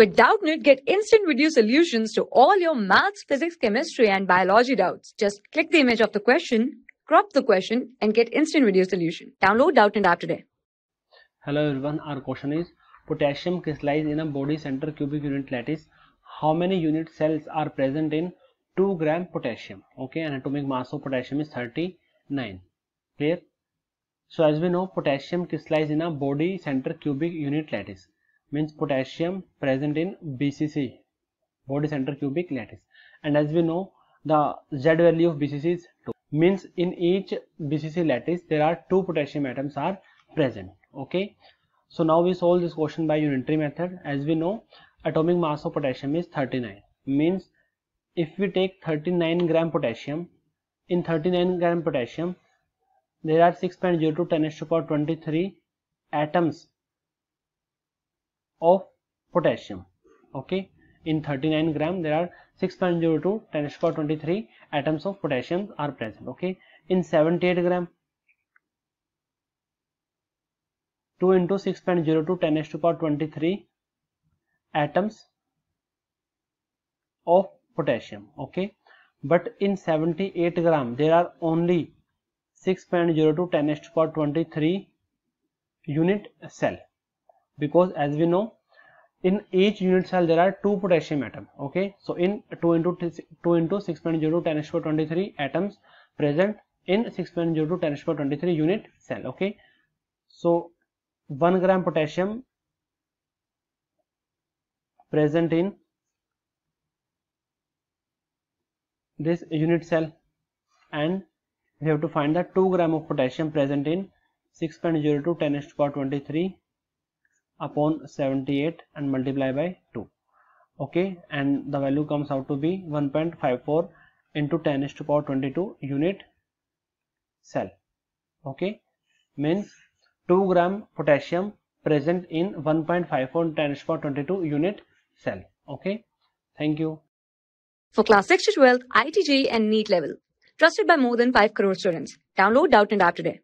With Doubtnut, get instant video solutions to all your maths, physics, chemistry, and biology doubts. Just click the image of the question, crop the question, and get instant video solution. Download Doubtnut app today. Hello everyone, our question is potassium crystallized in a body center cubic unit lattice. How many unit cells are present in 2 gram potassium? Okay, and atomic mass of potassium is 39. Clear? So as we know, potassium crystallized in a body center cubic unit lattice means potassium present in BCC body center cubic lattice. And as we know the Z value of BCC is 2 means in each BCC lattice there are two potassium atoms are present okay? So now we solve this question by unitary method. As we know atomic mass of potassium is 39 means if we take 39 gram potassium in 39 gram potassium there are 6.02 10 to power 23 atoms of potassium okay? In 39 gram there are 6.02 10 to power 23 atoms of potassium are present okay? In 78 gram 2 into 6.02 10 to power 23 atoms of potassium okay? But in 78 gram there are only 6.02 10 to power 23 unit cell because as we know in each unit cell there are two potassium atom okay? So in 2 into 2 into 6.0 10 to 23 atoms present in 6.0 10 to 23 unit cell okay? So 1 gram potassium present in this unit cell and we have to find the 2 gram of potassium present in 6.02 10 to 23 upon 78 and multiply by 2 okay and the value comes out to be 1.54 into 10 is to power 22 unit cell okay means 2 gram potassium present in 1.54 10 to power 22 unit cell okay thank you For class 6 to 12, IIT JEE and NEET level. Trusted by more than 5 crore students. Download Doubtnut app today.